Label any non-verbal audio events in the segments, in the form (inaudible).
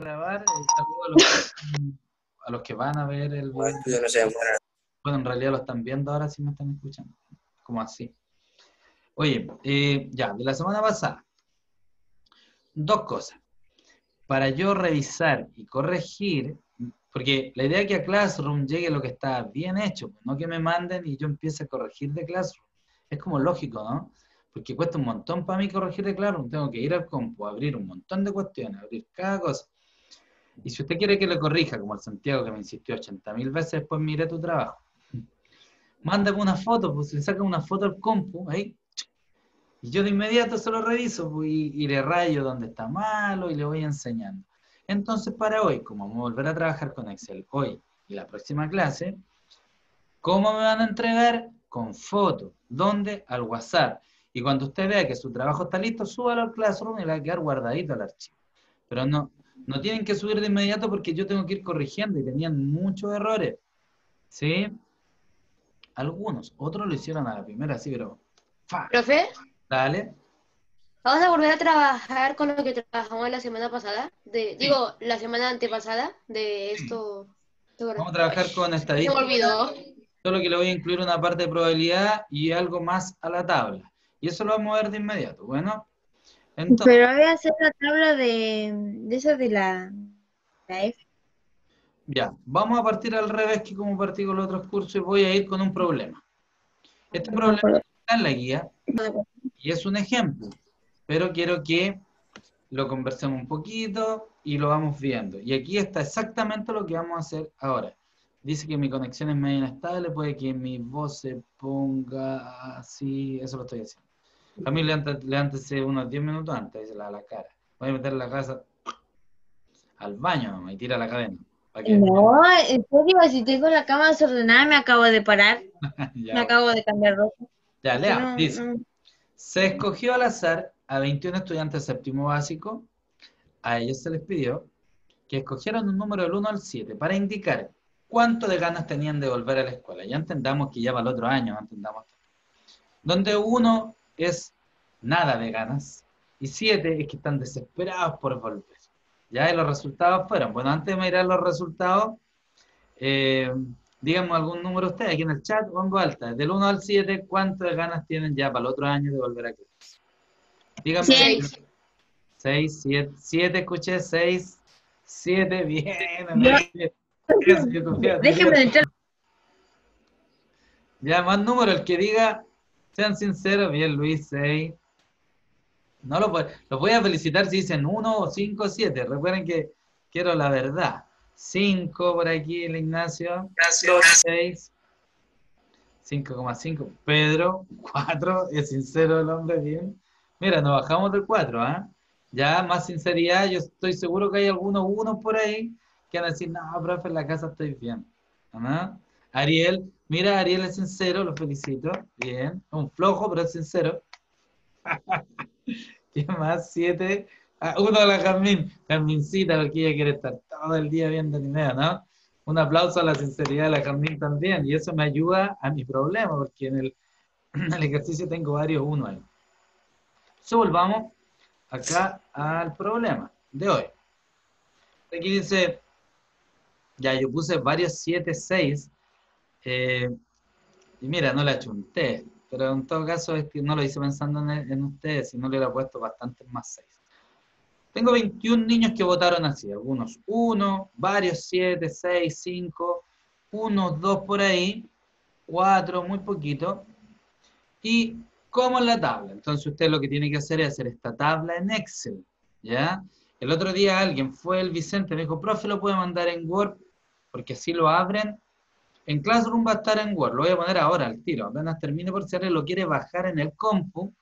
grabar. eh, a los, que, a los que van a ver el video. Bueno, Bueno, en realidad lo están viendo ahora, sí me están escuchando. Como así. Oye, eh, ya, de la semana pasada. Dos cosas. Para yo revisar y corregir, porque la idea es que a Classroom llegue lo que está bien hecho, no que me manden y yo empiece a corregir de Classroom. Es como lógico, ¿no? Porque cuesta un montón para mí corregir de Classroom. Tengo que ir al compu, abrir un montón de cuestiones, abrir cada cosa. Y si usted quiere que le corrija, como el Santiago que me insistió 80 mil veces, después mire tu trabajo. Mándame una foto, pues le saca una foto al compu, ahí. Y yo de inmediato se lo reviso pues, y, le rayo donde está malo y le voy enseñando. Entonces, para hoy, como vamos a volver a trabajar con Excel hoy y la próxima clase, ¿cómo me van a entregar? Con foto. ¿Dónde? Al WhatsApp. Y cuando usted vea que su trabajo está listo, súbalo al Classroom y le va a quedar guardadito al archivo. Pero no, no tienen que subir de inmediato porque yo tengo que ir corrigiendo y tenían muchos errores. ¿Sí? Algunos, otros lo hicieron a la primera, sí, pero... ¡fa! Profe, Dale. vamos a volver a trabajar con lo que trabajamos la semana pasada, de, digo, la semana antepasada de esto. Vamos a trabajar con Se me olvidó. Solo que le voy a incluir una parte de probabilidad y algo más a la tabla. Y eso lo vamos a ver de inmediato. Bueno, entonces, Pero voy a hacer la tabla de, de esa de la, la F. ya, vamos a partir al revés que como partí con los otros cursos y voy a ir con un problema. Este problema está en la guía y es un ejemplo, pero quiero que lo conversemos un poquito y lo vamos viendo. Y aquí está exactamente lo que vamos a hacer ahora. Dice que mi conexión es medio inestable, puede que mi voz se ponga así, eso lo estoy haciendo. Camilo, levántate- levántese unos 10 minutos antes, dice la, a la cara. Voy a meter la casa al baño nomás, y tira la cadena. que- No, (laughs) en serio, si tengo la cama desordenada, me acabo de parar, Ya, me acabo de cambiar ropa. ya, lea, No, dice. no. Se escogió al azar a 21 estudiantes de séptimo básico. A ellos se les pidió que escogieran un número del 1 al 7 para indicar cuánto de ganas tenían de volver a la escuela. Ya entendamos que ya para el otro año, entendamos. Donde 1 es nada de ganas y 7 es que están desesperados por volver. Ya y los resultados fueron. Bueno, antes de mirar los resultados, eh, díganme algún número ustedes aquí en el chat o en alta. Del 1 al 7, ¿cuántas ganas tienen ya para el otro año de volver a clase? Díganme. Seis. 6, 7, 7, escuché, 6, 7, bien. Ti. Déjenme entrar. Ya, más número, el que diga, sean sinceros, bien Luis, 6. No lo, los voy a felicitar si dicen 1 o 5 o 7. Recuerden que quiero la verdad. 5 por aquí, el Ignacio. 6. 5,5. Pedro, 4. Es sincero el hombre, bien. Mira, nos bajamos del 4, ¿ah? Ya, más sinceridad, yo estoy seguro que hay algunos unos por ahí que van a decir, no, profe, en la casa estoy bien. ¿Ah? Ariel, mira, Ariel es sincero, lo felicito. Bien, un flojo, pero es sincero. (laughs) (laughs) ¿Qué más? Siete. Ah, uno a la Carmín, Carmincita, porque ella quiere estar todo el día viendo anime, ¿no? Un aplauso a la sinceridad de la Carmín también, y eso me ayuda a mi problema, porque en el, en (clears throat) el ejercicio tengo varios uno ahí. So, volvamos acá al problema de hoy. Aquí dice, ya yo puse varios 7, 6, eh, y mira, no la chunté, pero en todo caso es que no lo hice pensando en, en ustedes, si no le hubiera puesto bastantes más 6. Tengo 21 niños que votaron así, algunos 1, varios 7, 6, 5, unos 2 por ahí, 4, muy poquito, y como en la tabla. Entonces usted lo que tiene que hacer es hacer esta tabla en Excel, ¿ya? El otro día alguien fue el Vicente, me dijo, profe, lo puede mandar en Word, porque así lo abren. En Classroom va a estar en Word, lo voy a poner ahora al tiro, apenas termine por si alguien lo quiere bajar en el compu,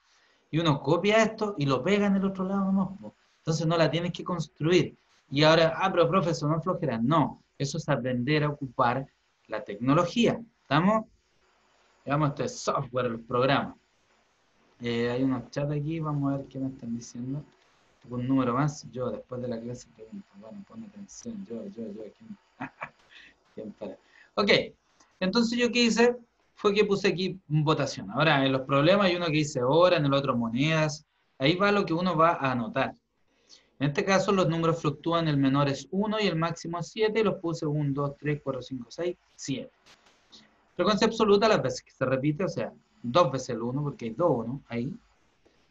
y uno copia esto y lo pega en el otro lado po. Entonces no la tienes que construir. Y ahora, ah, pero profesor, no flojera. No, eso es aprender a ocupar la tecnología. ¿Estamos? Veamos, esto es software, los programas. Eh, hay unos chats aquí, vamos a ver qué me están diciendo. Un número más, yo después de la clase pregunto. Bueno, pon atención, yo, yo, yo, ¿quién, (laughs) quién para? Ok, entonces yo qué hice fue que puse aquí votación. Ahora, en los problemas hay uno que dice hora, en el otro monedas. Ahí va lo que uno va a anotar. En este caso los números fluctúan, el menor es 1 y el máximo es 7 y los puse 1, 2, 3, 4, 5, 6, 7. Frecuencia absoluta las veces que se repite, o sea, dos veces el 1 porque hay 2 1 ahí.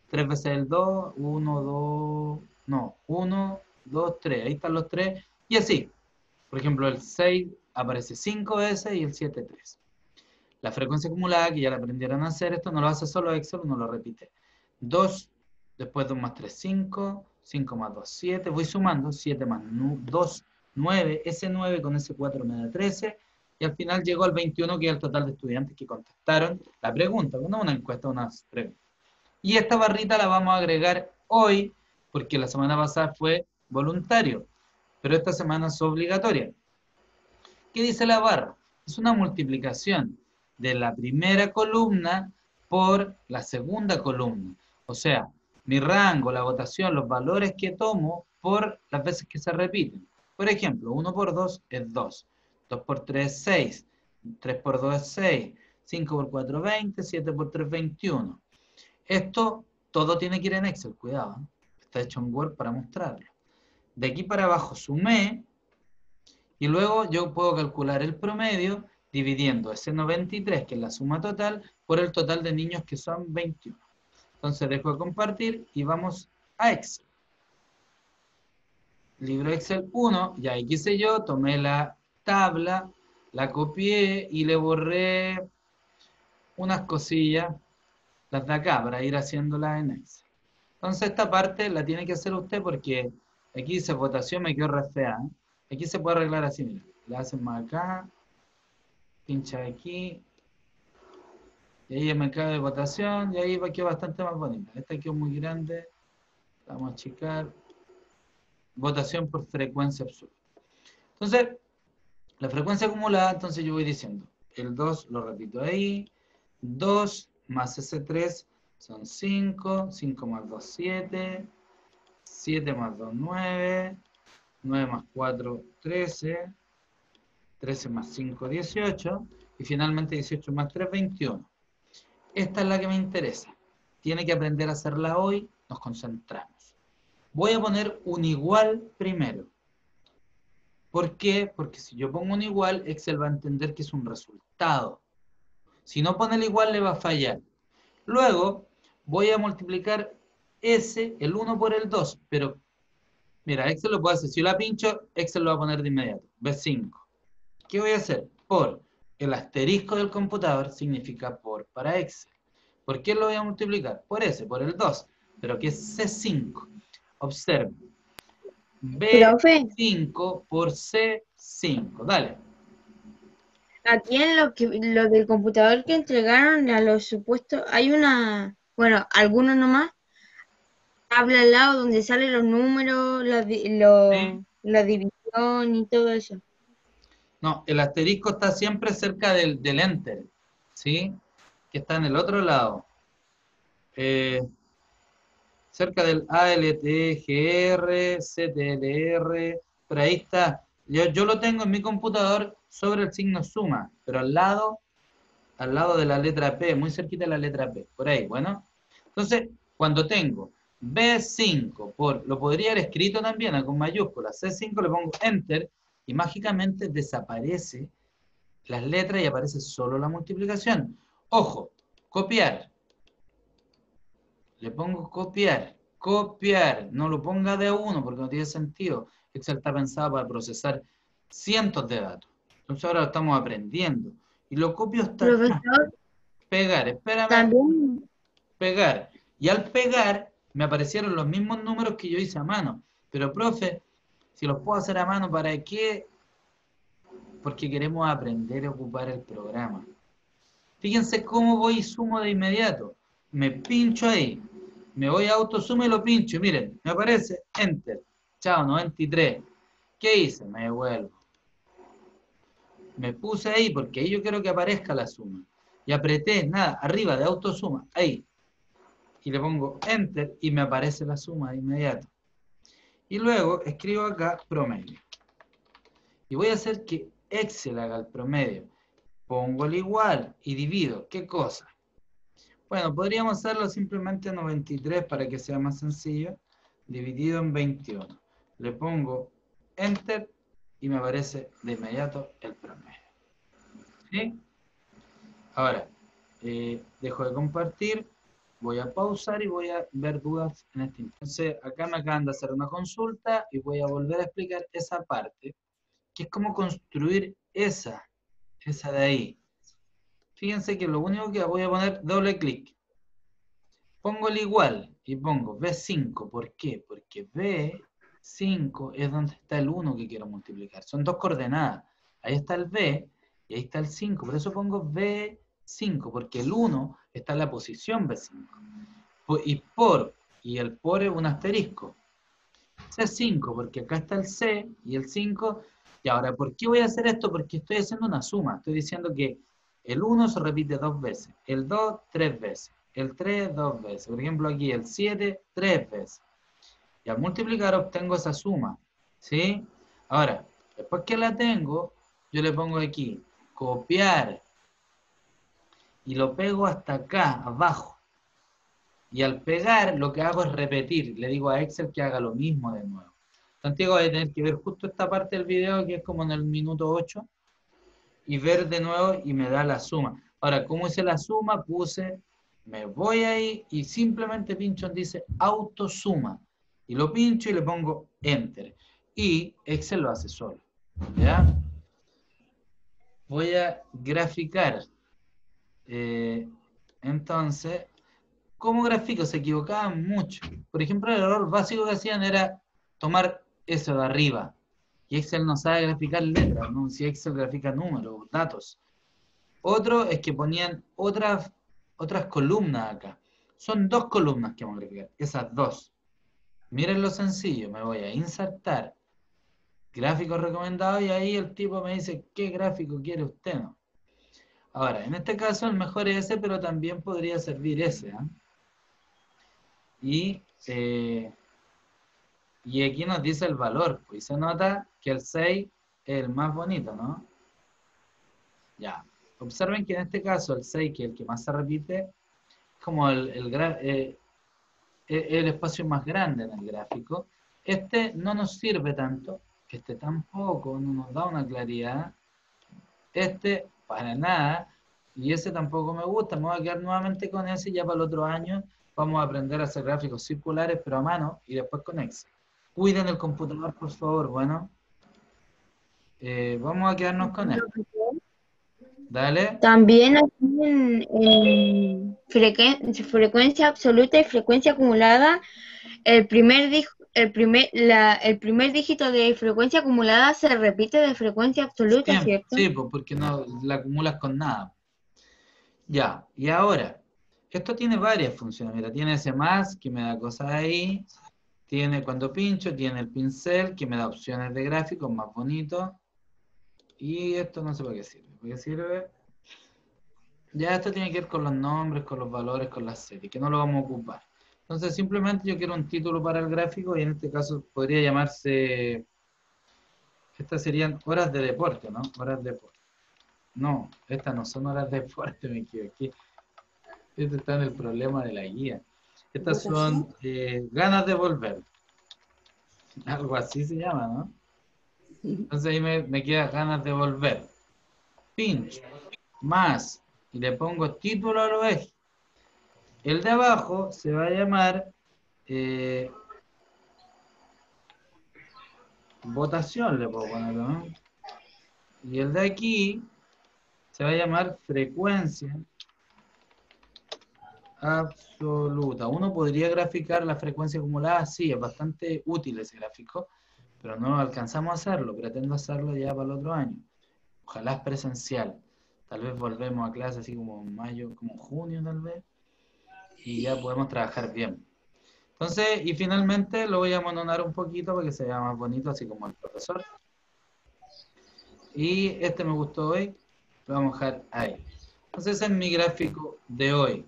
Tres veces el 2, 1, 2, no, 1, 2, 3, ahí están los 3 y así. Por ejemplo, el 6 aparece 5 veces y el 7 3. La frecuencia acumulada, que ya la aprendieron a hacer, esto no lo hace solo Excel, uno lo repite. 2, después 2 más 3, 5, 5 más 2, 7, voy sumando, 7 más 2, 9, ese 9 con ese 4 me da 13, y al final llegó al 21, que es el total de estudiantes que contestaron la pregunta, no una encuesta, una pregunta. Y esta barrita la vamos a agregar hoy, porque la semana pasada fue voluntario, pero esta semana es obligatoria. ¿Qué dice la barra? Es una multiplicación de la primera columna por la segunda columna. O sea, mi rango, la votación, los valores que tomo por las veces que se repiten. Por ejemplo, 1 por 2 es 2, 2 por 3 es 6, 3 por 2 es 6, 5 por 4 20, 7 por 3 21. Esto todo tiene que ir en Excel, cuidado. ¿eh? Está hecho en Word para mostrarlo. De aquí para abajo sumé y luego yo puedo calcular el promedio dividiendo ese 93, que es la suma total, por el total de niños que son 21. Entonces dejo de compartir y vamos a Excel. Libro Excel 1, ya ahí quise yo, tomé la tabla, la copié y le borré unas cosillas, las de acá, para ir haciéndolas en Excel. Entonces esta parte la tiene que hacer usted porque aquí dice votación, me quedó re fea. ¿eh? Aquí se puede arreglar así, mira. La hacen más acá, pincha aquí, y ahí me cae de votación, y ahí va a quedar bastante más bonita. Esta quedó muy grande, vamos a achicar. Votación por frecuencia absoluta. Entonces, la frecuencia acumulada, entonces yo voy diciendo, el 2 lo repito ahí, 2 más ese 3 son 5, 5 más 2, 7, 7 más 2, 9, 9 más 4, 13, 13 más 5, 18, y finalmente 18 más 3, 21. Esta es la que me interesa. Tiene que aprender a hacerla hoy, nos concentramos. Voy a poner un igual primero. ¿Por qué? Porque si yo pongo un igual, Excel va a entender que es un resultado. Si no pone el igual, le va a fallar. Luego, voy a multiplicar ese, el 1 por el 2, pero mira, Excel lo puede hacer. Si yo la pincho, Excel lo va a poner de inmediato. B5. ¿Qué voy a hacer? Por el asterisco del computador significa por para Excel. ¿Por qué lo voy a multiplicar? Por ese, por el 2. Pero que es C5. Observe. B5 por C5. Dale. Aquí en lo, que, lo del computador que entregaron a los supuestos, hay una, bueno, algunos nomás, habla al lado donde salen los números, la, lo, Sí. la división y todo eso. No, el asterisco está siempre cerca del, del enter, ¿sí? Que está en el otro lado. Eh, cerca del ALT, GR, CTLR, por ahí está. Yo, yo lo tengo en mi computador sobre el signo suma, pero al lado, al lado de la letra P, muy cerquita de la letra P, por ahí, bueno. Entonces, cuando tengo B5 por, lo podría haber escrito también con mayúsculas, C5 le pongo Enter y mágicamente desaparece las letras y aparece solo la multiplicación. Ojo, copiar. Le pongo copiar, copiar, no lo ponga de uno porque no tiene sentido. Excel está pensado para procesar cientos de datos. Entonces ahora lo estamos aprendiendo. Y lo copio hasta acá. Pegar, espérame también, pegar. Y al pegar, me aparecieron los mismos números que yo hice a mano. Pero, profe, si los puedo hacer a mano, ¿para qué? Porque queremos aprender a ocupar el programa. Fíjense cómo voy y sumo de inmediato. Me pincho ahí. Me voy a autosuma y lo pincho. Miren, me aparece Enter. Chao, 93. ¿Qué hice? Me devuelvo. Me puse ahí porque ahí yo quiero que aparezca la suma. Y apreté, nada, arriba de autosuma, ahí. Y le pongo Enter y me aparece la suma de inmediato. Y luego escribo acá promedio. Y voy a hacer que Excel haga el promedio. Pongo el igual y divido. ¿Qué cosa? Bueno, podríamos hacerlo simplemente 93 para que sea más sencillo. dividido en 21. Le pongo Enter y me aparece de inmediato el promedio. ¿Sí? Ahora, eh, dejo de compartir, voy a pausar y voy a ver dudas en este. Entonces, acá me acaban de hacer una consulta y voy a volver a explicar esa parte, que es cómo construir esa, esa de ahí. Fíjense que lo único que voy a poner doble clic. Pongo el igual y pongo B5. ¿Por qué? Porque B5 es donde está el 1 que quiero multiplicar. Son dos coordenadas. Ahí está el B y ahí está el 5. Por eso pongo B5, porque el 1 está en la posición B5. Y por, y el por es un asterisco. C5, porque acá está el C y el 5. Y ahora, ¿por qué voy a hacer esto? Porque estoy haciendo una suma. Estoy diciendo que el 1 se repite dos veces, el 2 tres veces, el 3 dos veces. Por ejemplo, aquí el 7 tres veces. Y al multiplicar obtengo esa suma. ¿Sí? Ahora, después que la tengo, yo le pongo aquí, copiar. Y lo pego hasta acá, abajo. Y al pegar, lo que hago es repetir. Le digo a Excel que haga lo mismo de nuevo. Santiago va a tener que ver justo esta parte del video, que es como en el minuto 8 y ver de nuevo y me da la suma. Ahora, ¿cómo hice la suma? Puse, me voy ahí y simplemente pincho donde dice autosuma. Y lo pincho y le pongo enter. Y Excel lo hace solo. ¿Ya? Voy a graficar. Eh, entonces, ¿cómo grafico? Se equivocaban mucho. Por ejemplo, el error básico que hacían era tomar eso de arriba y Excel no sabe graficar letras, ¿no? si Excel grafica números, datos. Otro es que ponían otras, otras columnas acá. Son dos columnas que vamos a graficar, esas dos. Miren lo sencillo, me voy a insertar gráfico recomendado y ahí el tipo me dice qué gráfico quiere usted, ¿no? Ahora, en este caso el mejor es ese, pero también podría servir ese. ¿ah? Y eh, y aquí nos dice el valor, pues se nota que el 6 es el más bonito, ¿no? Ya. Observen que en este caso el 6, que es el que más se repite, es como el, el, eh, eh, el espacio más grande en el gráfico. Este no nos sirve tanto, este tampoco, no nos da una claridad. Este, para nada, y ese tampoco me gusta, me voy a quedar nuevamente con ese ya para el otro año vamos a aprender a hacer gráficos circulares, pero a mano, y después con Excel. Cuiden el computador, por favor. Bueno, eh, vamos a quedarnos con él. Dale. También en, frecuencia absoluta y frecuencia acumulada, el primer, el, primer, el primer dígito de frecuencia acumulada se repite de frecuencia absoluta, ¿cierto? Sí, pues porque no la acumulas con nada. Ya, y ahora, esto tiene varias funciones. Mira, tiene ese más que me da cosas ahí. Tiene cuando pincho, tiene el pincel que me da opciones de gráficos más bonitos. Y esto no sé para qué sirve. ¿Para qué sirve? Ya esto tiene que ver con los nombres, con los valores, con las series, que no lo vamos a ocupar. Entonces simplemente yo quiero un título para el gráfico y en este caso podría llamarse, estas serían horas de deporte, ¿no? Horas de deporte. No, estas no son horas de deporte, me equivoqué. Este está en el problema de la guía. Estas son eh, ganas de volver. Algo así se llama, ¿no? Entonces ahí me, queda ganas de volver. Pinch, más, y le pongo título a lo eje. El de abajo se va a llamar eh, votación, le puedo poner, ¿no? Y el de aquí se va a llamar frecuencia absoluta. Uno podría graficar la frecuencia acumulada, sí, es bastante útil ese gráfico, pero no alcanzamos a hacerlo, pretendo hacerlo ya para el otro año. Ojalá es presencial. Tal vez volvemos a clase así como en mayo, como junio tal vez, y ya podemos trabajar bien. Entonces, y finalmente lo voy a mononar un poquito para que se vea más bonito, así como el profesor. Y este me gustó hoy, lo vamos a dejar ahí. Entonces, ese es mi gráfico de hoy.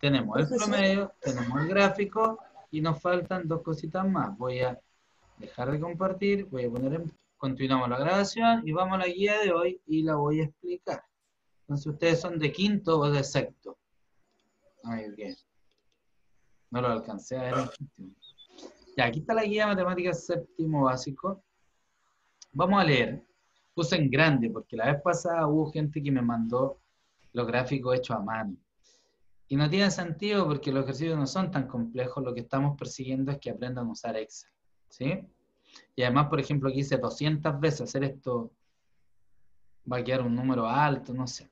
Tenemos el promedio, tenemos el gráfico y nos faltan dos cositas más. Voy a dejar de compartir, voy a poner en, continuamos la grabación y vamos a la guía de hoy y la voy a explicar. Entonces ustedes son de quinto o de sexto. Ay, ok. No lo alcancé a ver. Ya, aquí está la guía de matemáticas séptimo básico. Vamos a leer. Puse en grande, porque la vez pasada hubo gente que me mandó los gráficos hechos a mano. Y no tiene sentido porque los ejercicios no son tan complejos, lo que estamos persiguiendo es que aprendan a usar Excel. ¿Sí? Y además, por ejemplo, aquí hice 200 veces hacer esto, va a quedar un número alto, no sé.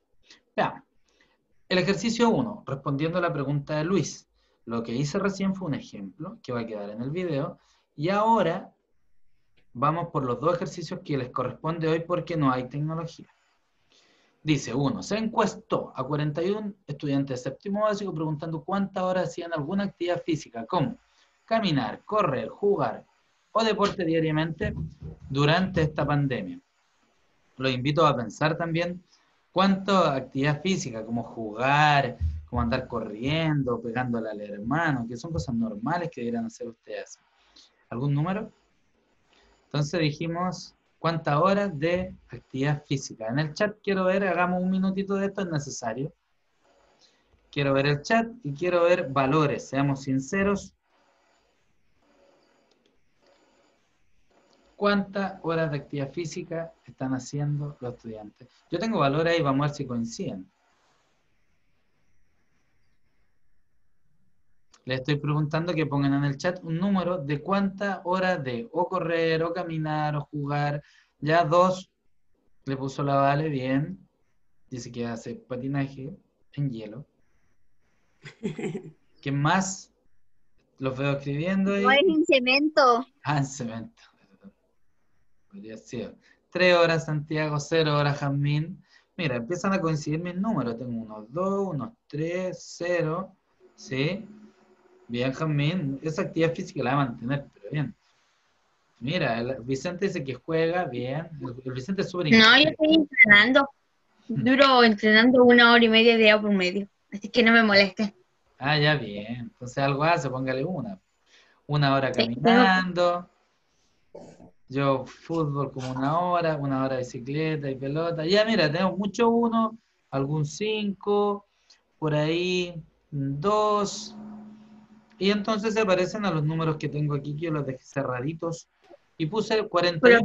Veamos. El ejercicio 1, respondiendo a la pregunta de Luis. Lo que hice recién fue un ejemplo que va a quedar en el video. Y ahora vamos por los dos ejercicios que les corresponde hoy porque no hay tecnología. Dice, uno, se encuestó a 41 estudiantes de séptimo básico preguntando cuántas horas hacían alguna actividad física, como caminar, correr, jugar o deporte diariamente durante esta pandemia. Los invito a pensar también cuánta actividad física, como jugar, como andar corriendo, pegándole al hermano, que son cosas normales que deberían hacer ustedes. ¿Algún número? Entonces dijimos cuántas horas de actividad física. En el chat quiero ver, hagamos un minutito de esto, es necesario. Quiero ver el chat y quiero ver valores, seamos sinceros. ¿Cuántas horas de actividad física están haciendo los estudiantes? Yo tengo valores ahí, vamos a ver si coinciden. Les estoy preguntando que pongan en el chat un número de cuántas horas de o correr, o caminar, o jugar. Ya dos, le puso la Vale, bien. Dice que hace patinaje en hielo. (laughs) ¿Qué más? Los veo escribiendo ahí. No es en cemento. Ah, en cemento. Podría ser. Tres horas Santiago, cero horas Jamín. Mira, empiezan a coincidir mis números. Tengo unos dos, unos tres, cero. ¿Sí? Bien, Jamín, esa actividad física la va a mantener, pero bien. Mira, el Vicente dice que juega bien. El, Vicente es súper No, yo estoy entrenando. Duro entrenando una hora y media de día por medio. Así que no me moleste. Ah, ya bien. Entonces algo hace, póngale una. Una hora caminando. Yo fútbol como una hora, una hora de bicicleta y pelota. Ya, mira, tenemos mucho uno, algún cinco, por ahí dos, y entonces se parecen a los números que tengo aquí, que yo los dejé cerraditos. Y puse el 41.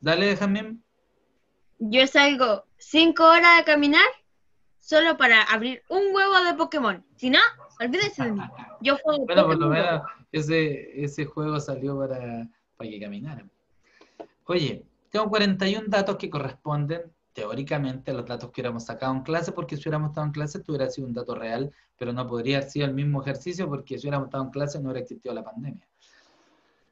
Dale, déjame. Yo salgo 5 horas a caminar solo para abrir un huevo de Pokémon. Si no, olvídese de mí. Yo juego (laughs) Bueno, por lo menos ese, ese juego salió para, para que caminaran. Oye, tengo 41 datos que corresponden teóricamente los datos que hubiéramos sacado en clase, porque si hubiéramos estado en clase esto hubiera sido un dato real, pero no podría haber sido el mismo ejercicio porque si hubiéramos estado en clase no hubiera existido la pandemia.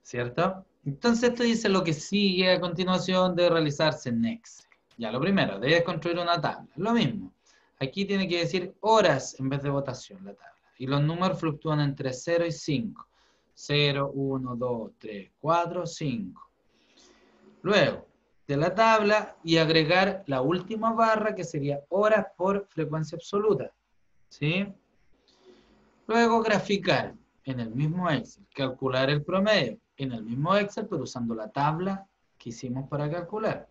¿Cierto? Entonces esto dice lo que sigue a continuación de realizarse en Excel. Ya, lo primero, debes construir una tabla. Lo mismo. Aquí tiene que decir horas en vez de votación la tabla. Y los números fluctúan entre 0 y 5. 0, 1, 2, 3, 4, 5. Luego, de la tabla y agregar la última barra que sería horas por frecuencia absoluta. ¿Sí? Luego graficar en el mismo Excel, calcular el promedio en el mismo Excel, pero usando la tabla que hicimos para calcular.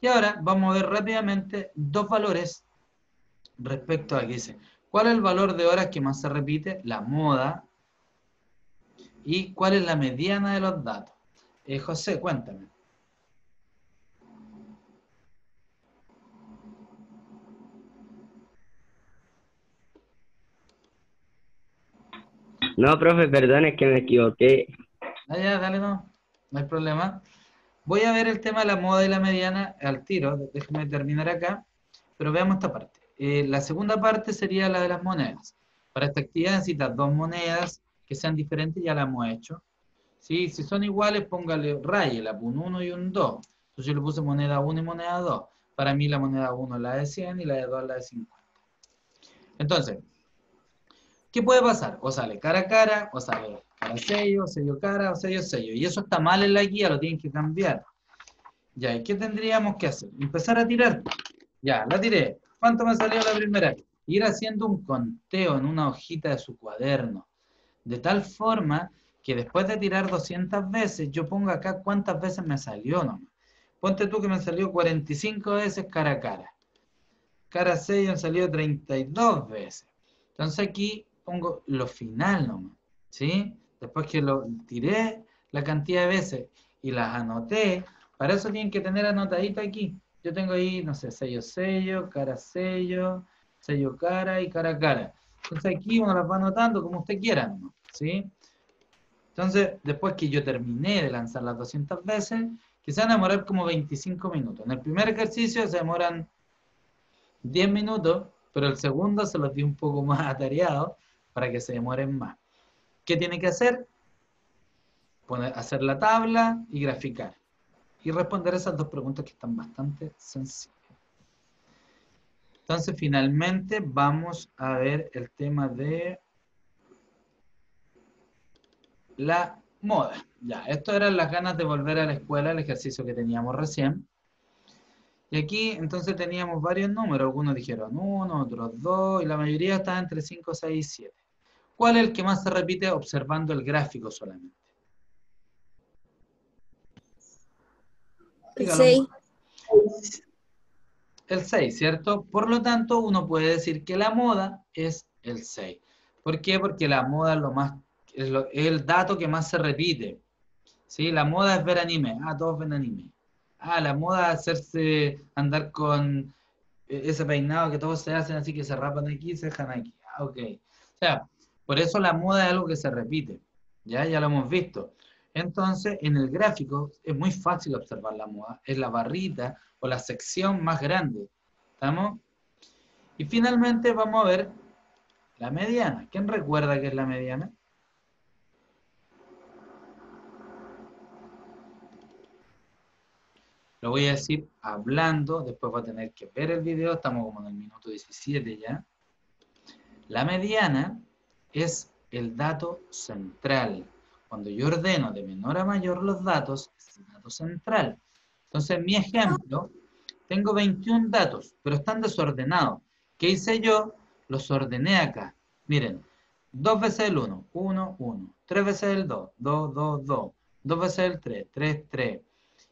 Y ahora vamos a ver rápidamente dos valores respecto a aquí dice, ¿cuál es el valor de horas que más se repite? La moda. ¿Y cuál es la mediana de los datos? Eh, José, cuéntame. No, profe, perdón, es que me equivoqué. Ah, ya, dale, no, no hay problema. Voy a ver el tema de la moda y la mediana al tiro, déjeme terminar acá, pero veamos esta parte. Eh, la segunda parte sería la de las monedas. Para esta actividad necesitas dos monedas que sean diferentes, ya la hemos hecho. ¿Sí? Si son iguales, póngale la un 1 y un 2. Entonces yo le puse moneda 1 y moneda 2. Para mí la moneda 1 es la de 100 y la de 2 es la de 50. Entonces, ¿Qué puede pasar? O sale cara a cara, o sale cara sello, sello cara, o sello sello. Y eso está mal en la guía, lo tienen que cambiar. Ya, ¿y qué tendríamos que hacer? Empezar a tirar. Ya, la tiré. ¿Cuánto me salió la primera? Ir haciendo un conteo en una hojita de su cuaderno. De tal forma que después de tirar 200 veces, yo pongo acá cuántas veces me salió nomás. Ponte tú que me salió 45 veces cara a cara. Cara sello me salió 32 veces. Entonces aquí pongo lo final nomás, ¿sí? después que lo tiré la cantidad de veces y las anoté, para eso tienen que tener anotadito aquí. Yo tengo ahí, no sé, sello, sello, cara, sello, sello, cara y cara, cara. Entonces aquí uno las va anotando como usted quiera, ¿no? ¿sí? Entonces, después que yo terminé de lanzar las 200 veces, quizás van a demorar como 25 minutos. En el primer ejercicio se demoran 10 minutos, pero el segundo se los di un poco más atareado para que se demoren más. ¿Qué tiene que hacer? Hacer la tabla y graficar. Y responder esas dos preguntas que están bastante sencillas. Entonces, finalmente vamos a ver el tema de la moda. Ya, esto eran las ganas de volver a la escuela, el ejercicio que teníamos recién. Y aquí entonces teníamos varios números, algunos dijeron uno, otros dos, y la mayoría estaba entre 5, 6 y 7. ¿Cuál es el que más se repite observando el gráfico solamente? El Dígalo. 6. El 6, ¿cierto? Por lo tanto, uno puede decir que la moda es el 6. ¿Por qué? Porque la moda es, lo más, es, el dato que más se repite. ¿Sí? La moda es ver anime. Ah, todos ven anime. Ah, la moda es hacerse, andar con eh, ese peinado que todos se hacen así, que se rapan aquí y se dejan aquí. Ah, ok. O sea, por eso la moda es algo que se repite. Ya, ya lo hemos visto. Entonces, en el gráfico es muy fácil observar la moda. Es la barrita o la sección más grande. ¿Estamos? Y finalmente vamos a ver la mediana. ¿Quién recuerda qué es la mediana? Lo voy a decir hablando, después va a tener que ver el video, estamos como en el minuto 17 ya. La mediana es el dato central. Cuando yo ordeno de menor a mayor los datos, es el dato central. Entonces, en mi ejemplo, tengo 21 datos, pero están desordenados. ¿Qué hice yo? Los ordené acá. Miren, dos veces el 1, 1, 1. Tres veces el 2, 2, 2, 2. Dos veces el 3, 3, 3.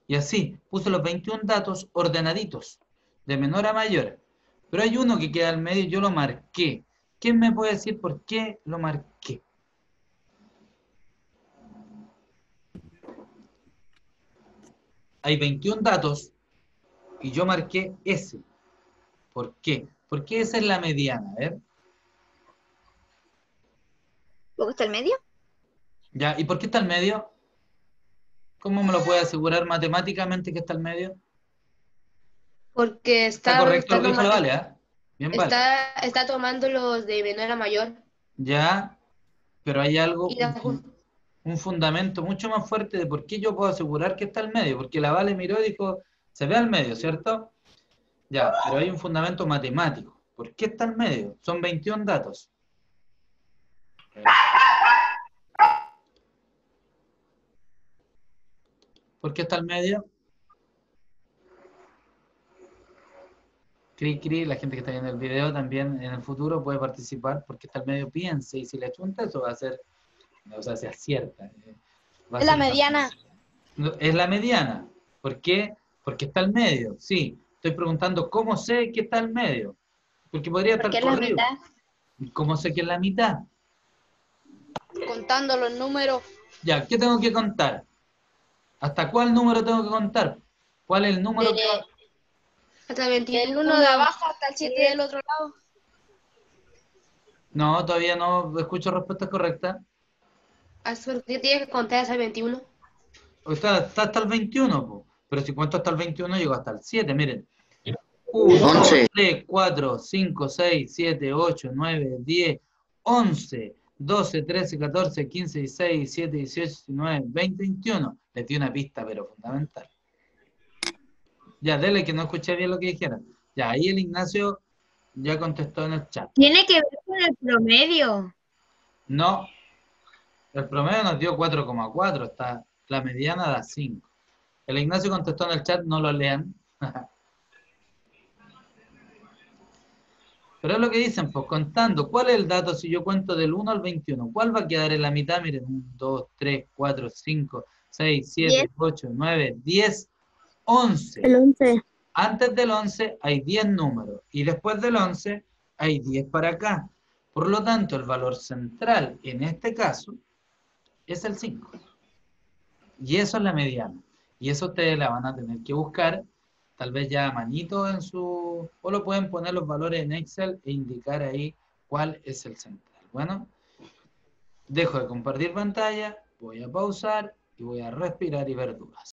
Y así, puse los 21 datos ordenaditos, de menor a mayor. Pero hay uno que queda al medio y yo lo marqué. ¿Quién me puede decir por qué lo marqué? Hay 21 datos y yo marqué ese. ¿Por qué? Porque esa es la mediana. A ver. ¿Luego está el medio? Ya, ¿y por qué está al medio? ¿Cómo me lo puede asegurar matemáticamente que está al medio? Porque Está, está, correcto está lo que dijo la tomando- Vale, ¿ah? Bien, Vale. está, está tomando los de menor a mayor. Ya, pero hay algo, Y la un, fundamento mucho más fuerte de por qué yo puedo asegurar que está al medio, porque la Vale miró y dijo, se ve al medio, ¿cierto? Ya, pero hay un fundamento matemático. ¿Por qué está al medio? Son 21 datos. ¿Por qué está al medio? Cri, cri, la gente que está viendo el video también en el futuro puede participar porque está al medio piense y si le chunta eso va a ser, o sea, se acierta. eh, Es la mediana. fácil. Es la mediana. ¿Por qué? Porque está al medio, sí. Estoy preguntando cómo sé que está al medio. Porque podría Porque es estar la corrido. mitad. ¿Cómo sé que es la mitad? Contando los números. Ya, ¿qué tengo que contar? ¿Hasta cuál número tengo que contar? ¿Cuál es el número que va- Hasta el 21. El uno de abajo hasta el 7 del otro lado. No, todavía no escucho respuesta correcta. Que tienes que contar hasta el 21. O Está, está hasta el 21, po. pero si cuento hasta el 21, llego hasta el 7, miren. 1, 2, Once. 3, 4, 5, 6, 7, 8, 9, 10, 11, 12, 13, 14, 15, 16, 17, 18, 19, 20, 21. Les di una pista, pero fundamental. Ya, dele que no escuché bien lo que dijeron. Ya, ahí el Ignacio ya contestó en el chat. Tiene que ver con el promedio. No, el promedio nos dio 4,4, está, la mediana da 5. El Ignacio contestó en el chat, no lo lean. (laughs) Pero es lo que dicen, pues contando, ¿cuál es el dato si yo cuento del 1 al 21? ¿Cuál va a quedar en la mitad? Miren, 1, 2, 3, 4, 5, 6, 7, Diez. 8, 9, 10, 11. El 11. Antes del 11 hay 10 números y después del 11 hay 10 para acá. Por lo tanto, el valor central en este caso es el 5. Y eso es la mediana. Y eso ustedes la van a tener que buscar, tal vez ya a manito en su... O lo pueden poner los valores en Excel e indicar ahí cuál es el central. Bueno, dejo de compartir pantalla, voy a pausar y voy a respirar y ver dudas.